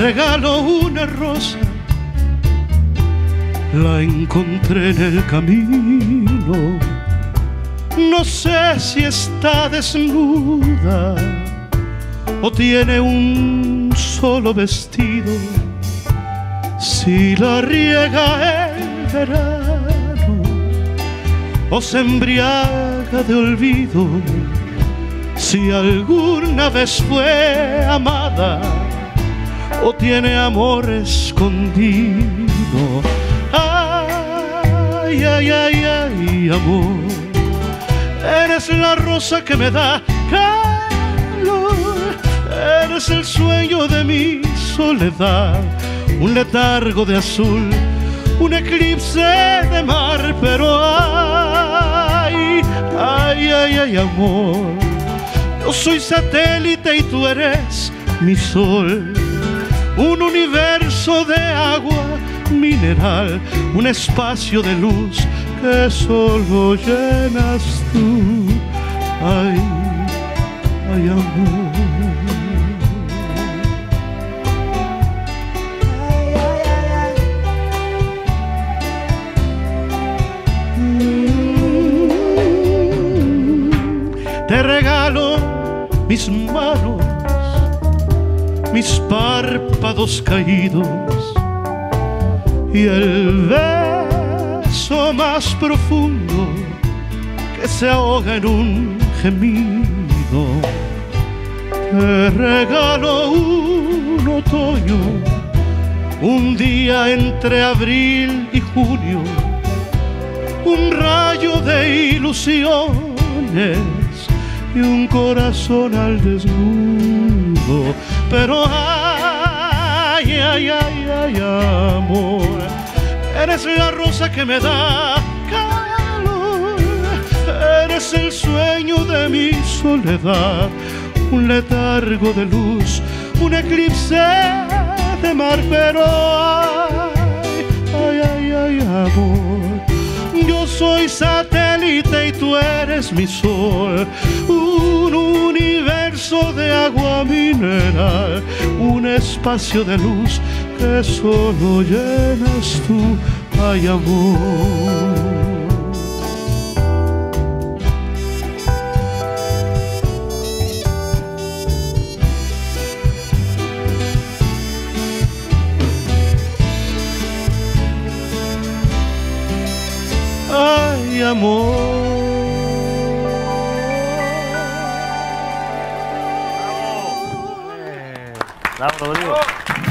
regalo una rosa, la encontré en el camino. No sé si está desnuda o tiene un solo vestido. Si la riega el verano o se embriaga de olvido si alguna vez fue amada o tiene amor escondido. Ay, ay, ay, ay, amor, eres la rosa que me da calor, eres el sueño de mi soledad, un letargo de azul, un eclipse de mar, pero ay, ay, ay, ay, amor yo soy satélite y tú eres mi sol. Un universo de agua mineral, un espacio de luz que solo llenas tú. Ay, ay, amor. Te regalo mis manos, mis párpados caídos y el beso más profundo que se ahoga en un gemido. Te regalo un otoño, un día entre abril y junio, un rayo de ilusiones y un corazón al desnudo. Pero ay, ay, ay, ay, amor, eres la rosa que me da calor, eres el sueño de mi soledad, un letargo de luz, un eclipse de mar, pero ay, ay, ay, amor. Yo soy satélite y tú eres mi sol, un universo de agua un espacio de luz que solo llenas tú, ay amor. Ay, amor. Bravo, Rodrigo.